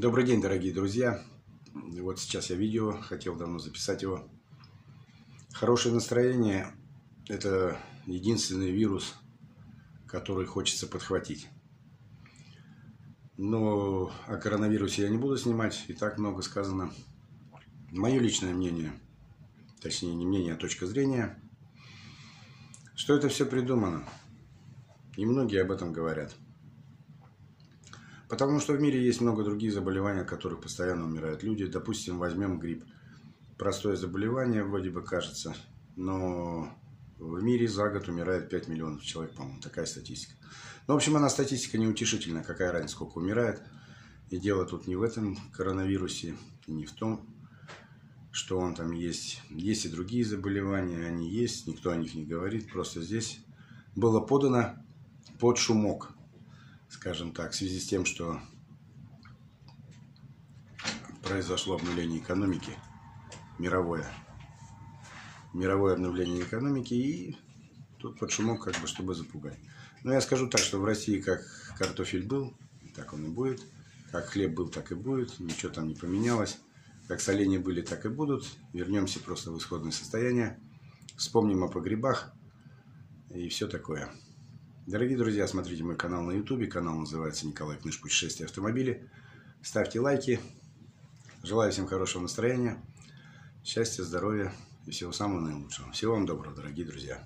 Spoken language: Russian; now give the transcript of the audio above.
Добрый день, дорогие друзья. Вот сейчас я видео, хотел давно записать его. Хорошее настроение – это единственный вирус, который хочется подхватить. Но о коронавирусе я не буду снимать, и так много сказано. Мое личное мнение, точнее не мнение, а точка зрения, что это все придумано. И многие об этом говорят. Потому что в мире есть много других заболеваний, от которых постоянно умирают люди. Допустим, возьмем грипп. Простое заболевание, вроде бы кажется, но в мире за год умирает 5 миллионов человек, по-моему, такая статистика. Ну, в общем, она статистика неутешительная, какая разница, сколько умирает. И дело тут не в этом коронавирусе, и не в том, что он там есть. Есть и другие заболевания, они есть, никто о них не говорит. Просто здесь было подано под шумок скажем так, в связи с тем, что произошло обнуление экономики, мировое, мировое обновление экономики, и тут под шумок, как бы, чтобы запугать. Но я скажу так, что в России как картофель был, так он и будет, как хлеб был, так и будет, ничего там не поменялось, как соленья были, так и будут, вернемся просто в исходное состояние, вспомним о погребах и все такое. Дорогие друзья, смотрите мой канал на ютубе. Канал называется Николай Кныш Путешествия автомобили. Ставьте лайки. Желаю всем хорошего настроения, счастья, здоровья и всего самого наилучшего. Всего вам доброго, дорогие друзья.